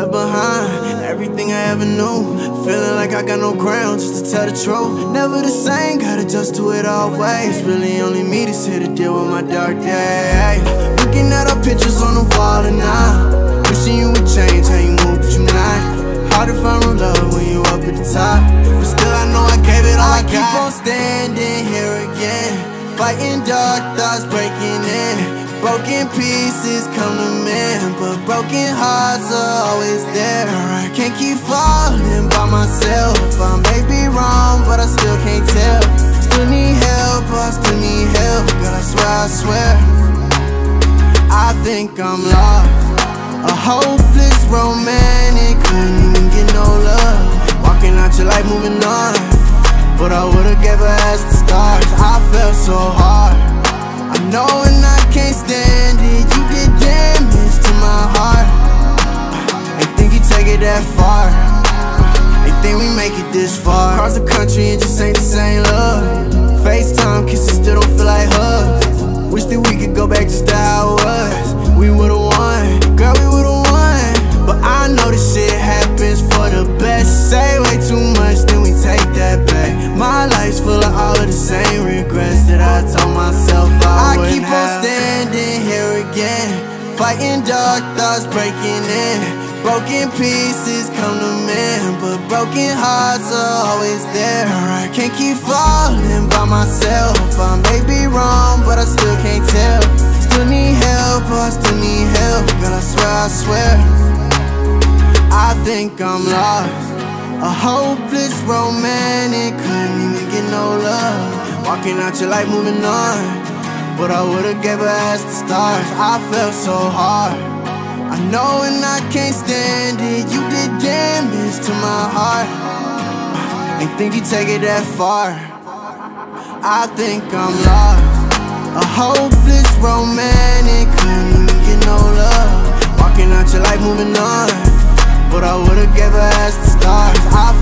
never knew. Feeling like I got no ground just to tell the truth. Never the same, gotta adjust to it always. Really only me that's here to deal with my dark days. Looking at our pictures on the wall and now. Wishing you would change how you move, but you not. Hard to find real love when you up at the top. But still, I know I gave it all I, I keep on standing here again. Fighting dark thoughts breaking in. Broken pieces come to mend, but broken hearts are swear, I. I think I'm lost. A hopeless romantic, couldn't even get no love. Walking out your life, moving on. But I would've gave her as the stars. I felt so hard. I know and I can't stand it You did damage to my heart Ain't think you take it that far Ain't think we make it this far Across the country and just ain't the same Fighting dark thoughts breaking in. Broken pieces come to mend But broken hearts are always there. I can't keep falling by myself. I may be wrong but I still can't tell. Still need help, I still need help. God I swear, I swear. I think I'm lost. A hopeless romantic, couldn't even get no love. Walking out your life, moving on but I would've gave her as the stars. I felt so hard. I know and I can't stand it. You did damage to my heart. Ain't think you take it that far. I think I'm lost. A hopeless romantic Couldn't even get no love. Walking out your life moving on. But I would've gave her as the stars. I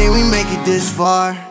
think we make it this far